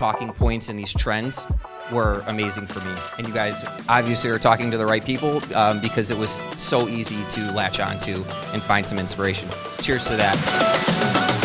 talking points and these trends were amazing for me. And you guys obviously are talking to the right people um, because it was so easy to latch on to and find some inspiration. Cheers to that.